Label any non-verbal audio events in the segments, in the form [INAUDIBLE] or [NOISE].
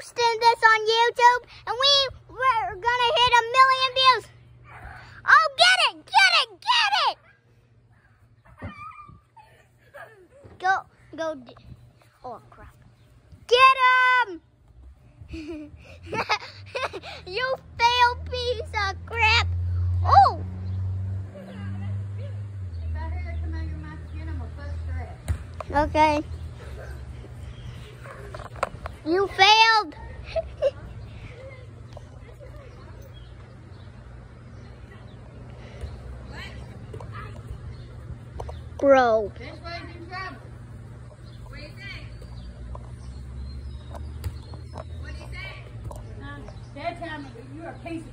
posting this on YouTube, and we we're gonna hit a million views. Oh, get it, get it, get it! Go, go. Oh crap! Get him! [LAUGHS] you failed piece of crap! Oh, If piece failed. [LAUGHS]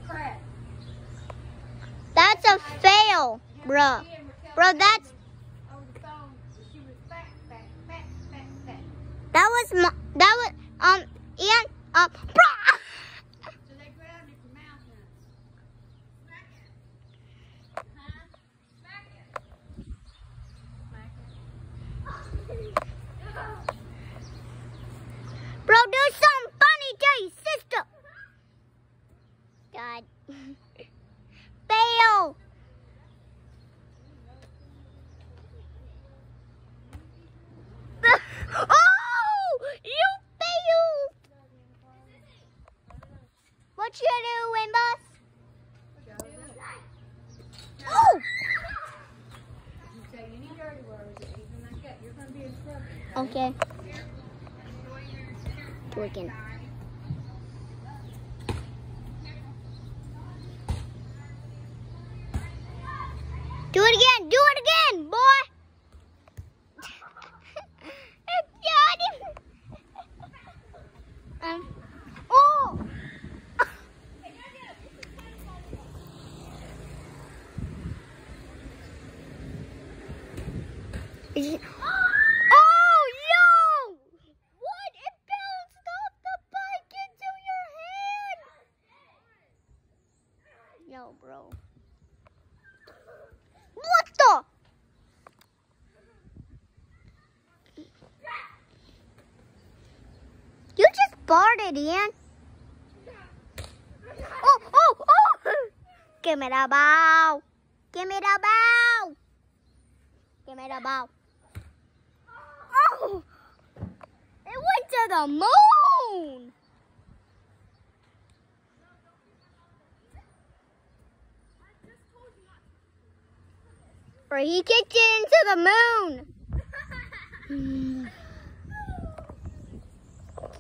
crap. That's a fail, bro. Bro, that's that was my, that was um and um bro. So they grabbed it from mouth now. Smack it. Huh? Smack it. Smack it. Bro, do something funny to your sister. God. Fail. oh, you failed. What you doing, boss? Oh. You say any dirty words or anything like that, you're gonna be in trouble. Okay. Again. Do it again. Do it again, boy. [LAUGHS] [LAUGHS] Um. Oh no! What? It bounced off the bike into your hand. No, bro. What the? You just farted, Ian. Oh, oh, oh! Give me the ball. Give me the ball. Give me the ball. Oh! It went to the moon! Or he kicked into the moon.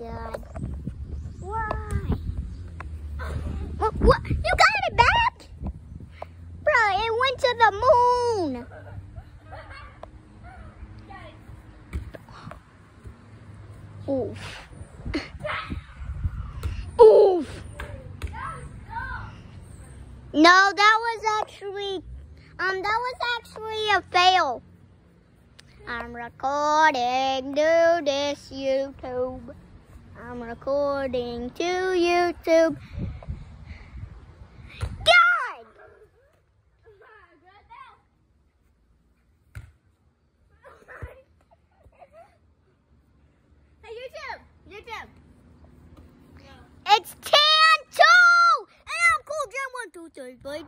God. Why? [GASPS] What, what? You got it back? Bro, it went to the moon. Oof. [LAUGHS] Oof. No, that was actually, um, that was actually a fail. I'm recording do this YouTube. I'm recording to YouTube. God! Hey, YouTube! YouTube! It's 10 2! And I'm Cool Jam 1, 2, 3, 4, 0. [LAUGHS]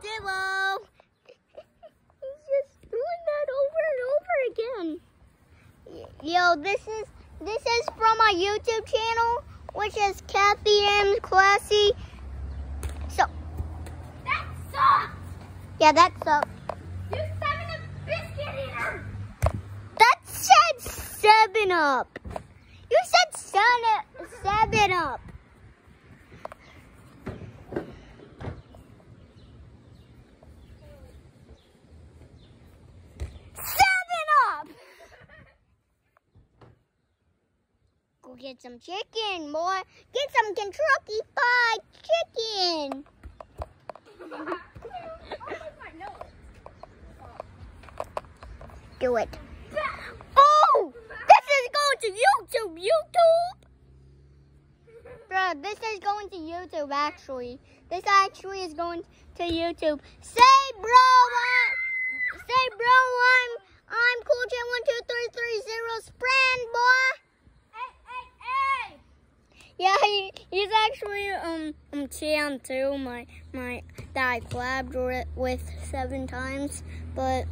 He's just doing that over and over again. Yo, this is this is from my YouTube channel, which is Kathy M's Classy. So, That sucks! yeah, that sucks. You seven a biscuit eater! That said 7 Up. You said seven, seven Up. Seven Up. Get some chicken, boy. Get some Kentucky Fried Chicken. Do it. Oh! This is going to YouTube! YouTube! Bro, this is going to YouTube actually. This actually is going to YouTube. Say bro, I, say bro, I'm I'm Cool J one two three three zero Sprand boy. Yeah, he, he's actually um um Tian too. My my that I collabed with, seven times, but.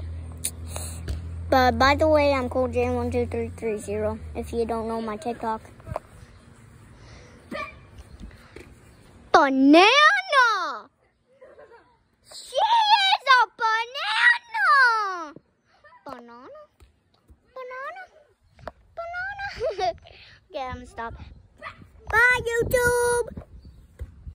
But by the way, I'm Cool J one two three three zero. If you don't know my TikTok. Banana. She is a banana. Banana. Banana. Banana. [LAUGHS] okay, I'm gonna stop. Bye, YouTube.